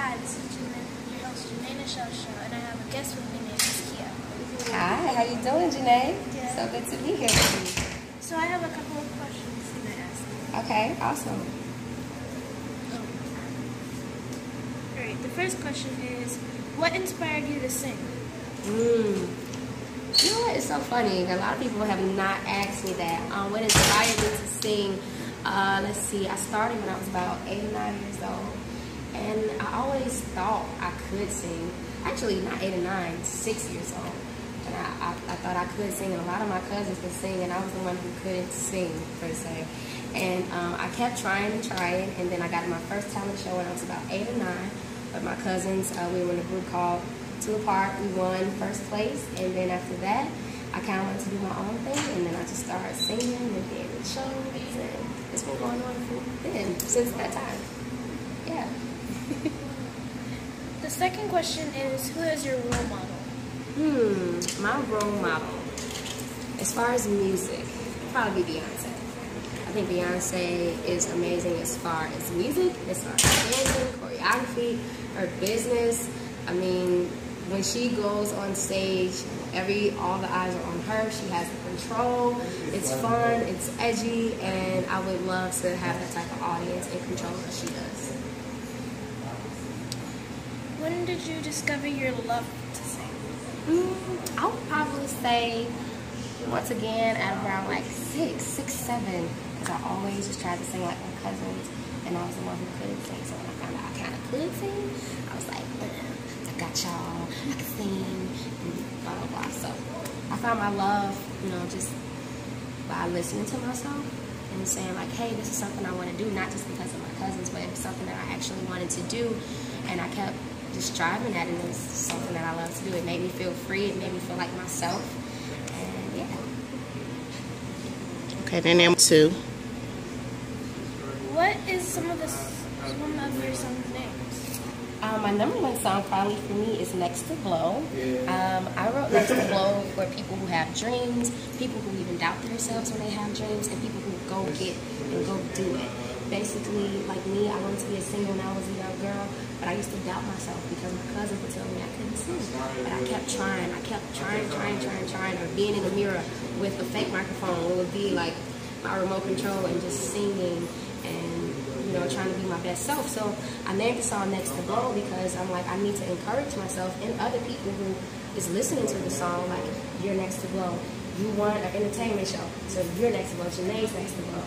Hi, this is Janae, your host Janae Nichelle Show, and I have a guest with me named Keya. Hi, how you doing, Janae? Yeah. So good to be here with you. So I have a couple of questions to ask you. you. Okay, awesome. Alright, the first question is, what inspired you to sing? Mm. You know what? It's so funny. A lot of people have not asked me that. Um, what inspired me to sing? Uh, let's see. I started when I was about eight or nine years old, and I always thought I could sing. Actually, not eight or nine, six years old, and I, I, I thought I could sing. And a lot of my cousins could sing, and I was the one who couldn't sing per se. And um, I kept trying and trying, and then I got my first talent show when I was about eight or nine. But my cousins, uh, we were in a group called Two Apart. We won first place, and then after that, I kind of wanted to do my own thing, and then I just started singing and being in shows, and it's been going on for then since that time. The second question is, who is your role model? Hmm, my role model, as far as music, probably be Beyonce. I think Beyonce is amazing as far as music, as far as dancing, choreography, her business. I mean, when she goes on stage, every all the eyes are on her. She has the control. It's fun. It's edgy, and I would love to have that type of audience and control that she does. When did you discover your love to sing? Mm, I would probably say once again at around like six, six, seven, because I always just tried to sing like my cousins, and I was the one who couldn't sing. So when I found out I kind of could sing, I was like, "Mm, I got y'all, I can sing, and blah blah blah. So I found my love, you know, just by listening to myself and saying like, hey, this is something I want to do, not just because of my cousins, but it was something that I actually wanted to do, and I kept just striving at it. And it was something that I love to do. It made me feel free. It made me feel like myself. And yeah. Okay, then number two. What is some of the some of your songs' names? Um, my number one song probably for me is Next to Blow. Um, I wrote Next to Blow for people who have dreams, people who even doubt themselves when they have dreams, and people who go get and go do it. Basically, like me, I wanted to be a singer when I was a young girl, but I used to doubt myself because my cousin would tell me I couldn't sing. But I kept trying. I kept trying, trying, trying, trying, or being in the mirror with a fake microphone. It would be like my remote control and just singing and you know, trying to be my best self. So I named the song Next to Blow because I'm like, I need to encourage myself and other people who is listening to the song, like, you're next to blow. You want an entertainment show, so you're next to blow. Janae's next to blow.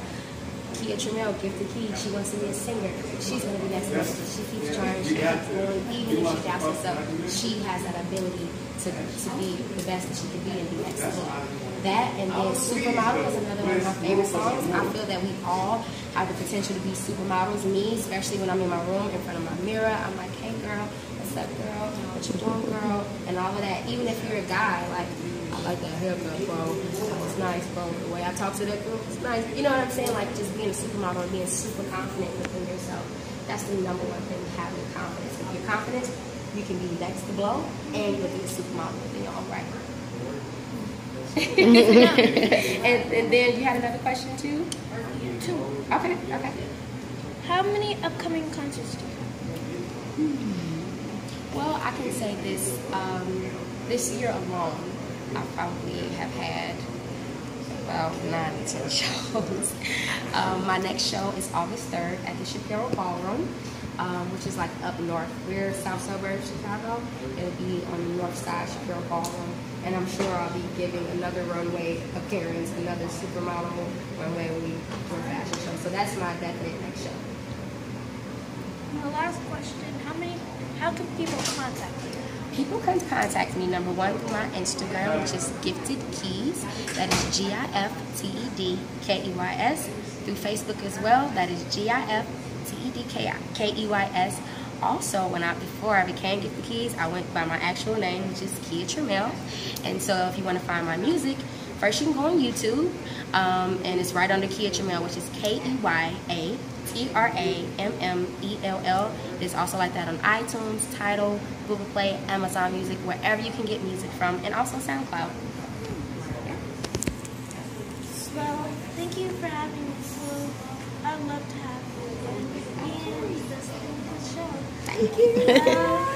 Keya Trammell, Gifted Key, she wants to be a singer. She's going to be to blow. She keeps trying, she keeps going. Even if she doubts herself, she has that ability to, to be the best that she can be and be blow. That and then Supermodel is another one of my favorite songs. I feel that we all have the potential to be supermodels. Me, especially when I'm in my room in front of my mirror, I'm like, hey girl, what's up girl? What you doing girl? And all of that. Even if you're a guy, like, I like that haircut, bro. It's nice, bro. The way I talk to that girl, it's nice. You know what I'm saying? Like just being a supermodel and being super confident within yourself. That's the number one thing, having confidence. If you're confident, you can be next to blow and you'll be a supermodel within your own right. and, and then you had another question too? Two. Okay, okay. How many upcoming concerts do you have? Hmm. Well, I can say this. Um, this year alone, I probably have had about nine to ten shows. um, my next show is August 3rd at the Shapiro Ballroom, um, which is like up north. We're south suburbs Chicago. It'll be on the north side Shapiro Ballroom. And I'm sure I'll be giving another runway appearance, another supermodel runway for fashion show. So that's my definite next show. My last question, how many, how can people contact you? People can contact me, number one, through my Instagram, which is Gifted Keys. That is G I F T E D K E Y S. Through Facebook as well, that is G I F T E D K E Y S. Also, when I before I became Gifted Keys, I went by my actual name, which is Keya Trammell. And so, if you want to find my music, first you can go on YouTube, um, and it's right under Keya Trammell, which is K E Y A T R A M M E L L. It's also like that on iTunes, Tidal, Google Play, Amazon Music, wherever you can get music from, and also SoundCloud. Well, thank you for having me. So I'd love to have you and this, this show. Thank you.